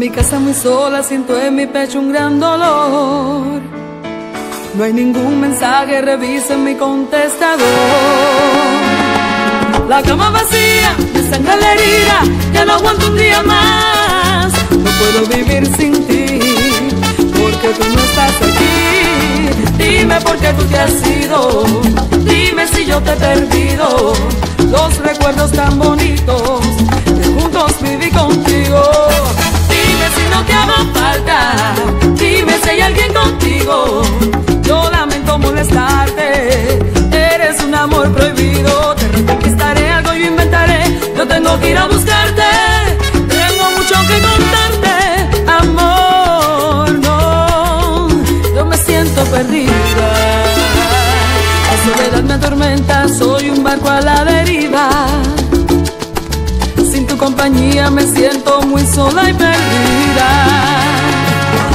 mi casa muy sola siento en mi pecho un gran dolor. No hay ningún mensaje, reviso en mi contestador. La cama vacía, mi sangre la herida, ya no aguanto un día más. No puedo vivir sin ti, porque tú no estás aquí. Dime por qué tú te has ido, dime si yo te he perdido. Los recuerdos tan bonitos barco a la deriva. Sin tu compañía me siento muy sola y perdida.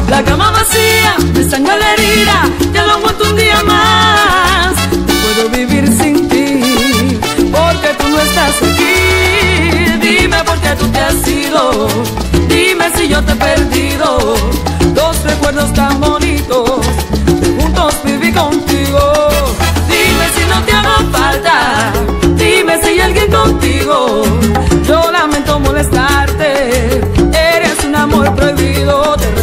La cama vacía, me sangra la herida, ya no aguanto un día más. No puedo vivir sin ti, porque tú no estás aquí. Dime por qué tú te has ido, dime si yo te he perdido. Dos recuerdos tan bonitos, juntos viví contigo. prohibido.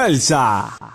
salsa.